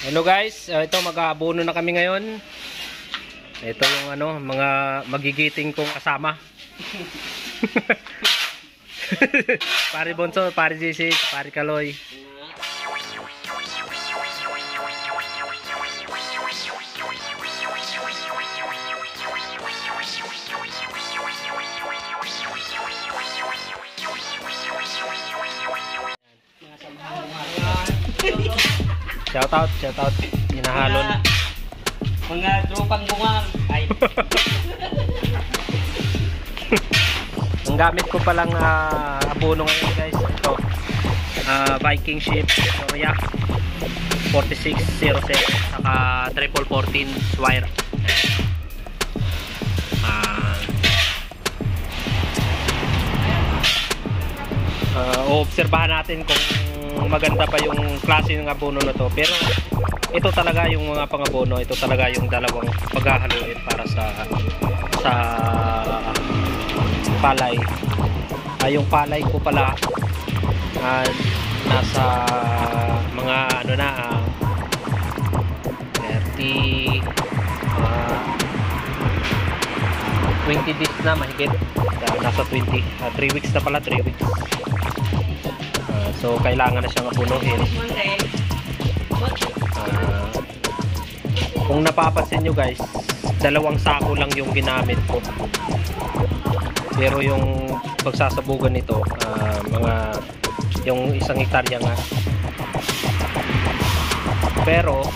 Hello guys, uh, ito mag-aabono na kami ngayon. Ito yung ano, mga magigiting kong kasama. pare Bonso, pare JC, pare Kaloy. Shout out, shout out. Hinahalon. Mga tropang bungang. Ay, Ang gamit ko palang ah, abono ngayon guys, ito. Ah, Viking ship, Soya 4607 saka triple 14 wire. Ah. Ah, obserbahan natin kung maganda pa yung klase ng abono na to. Pero ito talaga yung mga pangabono. Ito talaga yung dalawang paghahaluin para sa sa palay. Ay yung palay ko pala ah, nasa mga ano na ah, 30 ah, 20 days na mahigit. Ah, nasa 20 3 weeks na pala 3 weeks so kailangan na siyang abunuhin Ah, kung napapansin nyo guys dalawang sako lang yung ginamit ko. Pero yung pagsasabugan nito ah, mga yung isang hektarya nga. Pero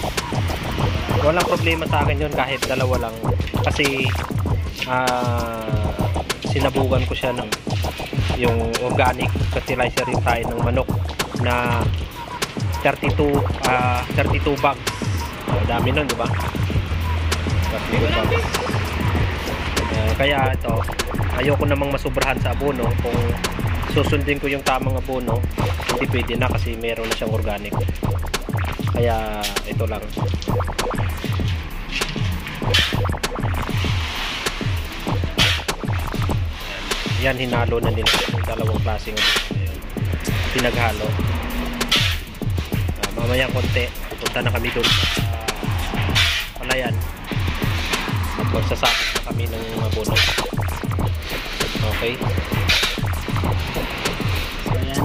walang problema sa akin yun kahit dalawa lang. Kasi ah, sinabugan ko siya ng yung organic fertilizer yung tayo ng manok na 32 ah 32 bags Ah, dami nun di ba? 32 bags Ah, kaya ito ayoko namang masubrahan sa abono. Kung susundin ko yung tamang abono hindi pwede na kasi meron na siyang organic. Kaya ito lang yan hinalo na nila yung dalawang klaseng Ayan. pinaghalo. Ah, mamaya konti pupunta na kami doon sa palayan. At magsasakit na kami ng abono okay. So ayan.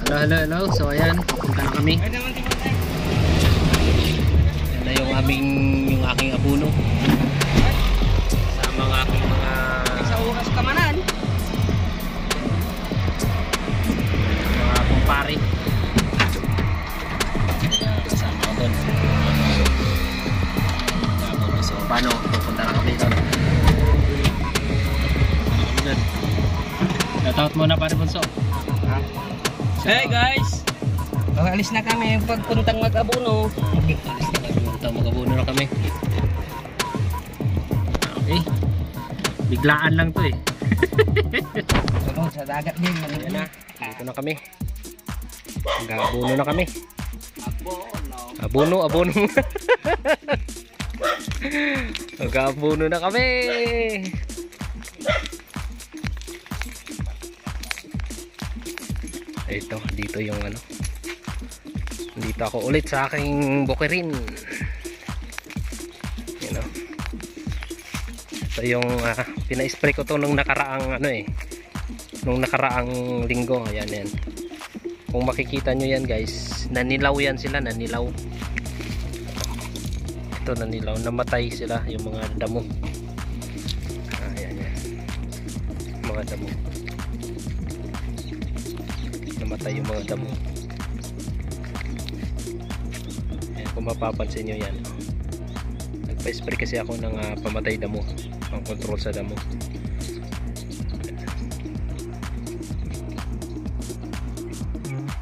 Hello hello hello so ayan pupunta na kami. Ay naman di ba tayo? yan na yung aming yung aking abono Shoutout muna pare Bunso Hey guys! Alis na kami pagpuntang mag-abono. Alis na kami mag-abono na kami Okay Biglaan lang to eh Ano, sa dagat din. Ayan na, dito na kami. Nag-abono na kami. Abono. Abono, abono. Nag-abono na kami. Ito, dito yung ano. Dito ako ulit sa aking bukirin. You know. Ito yung ah, pina-spray ko to nung nakaraang ano eh. Nung nakaraang linggo. Ayan yan. Kung makikita nyo yan guys, nanilaw yan sila, nanilaw. Ito nanilaw, namatay sila yung mga damo. Ah, Ayan yan. Mga damo. Namatay yung mga damo. Ayan, kung mapapansin nyo yan. Nagpa-spray kasi ako ng ah, pamatay damo. Pang control sa damo.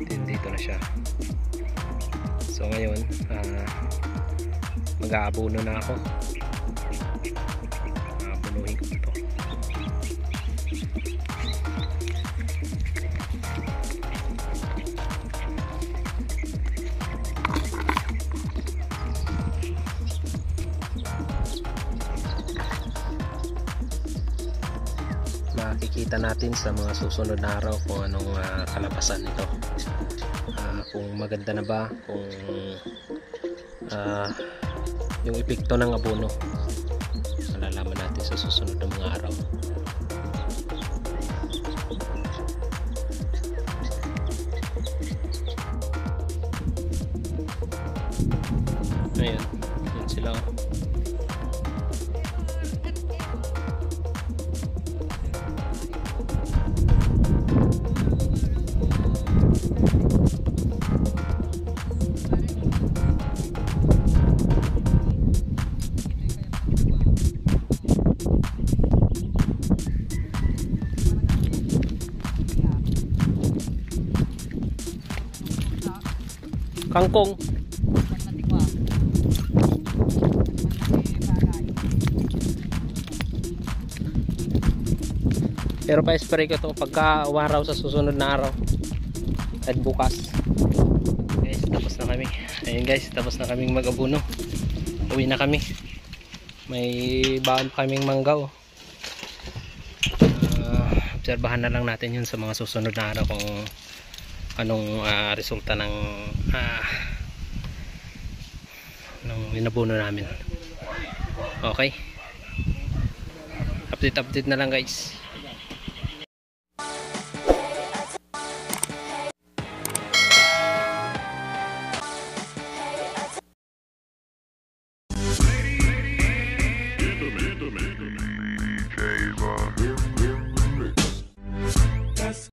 Then dito na siya. So ngayon, ah, mag-aabono na ako. Makikita natin sa mga susunod na araw kung anong ah, kalabasan nito. Ah, kung maganda na ba kung ah, yung epekto ng abono malalaman natin sa susunod na mga araw kangkong pero pa-spray ko to pagka umaraw sa susunod na araw. At bukas. Guys tapos na kami. Ayun guys tapos na kaming mag-abuno. Uwi na kami. May baon pa kaming manggaw uh, obserbahan na lang natin yun sa mga susunod na araw kung anong ah, resulta ng ah, ng inabuno namin. Okay. Update update na lang guys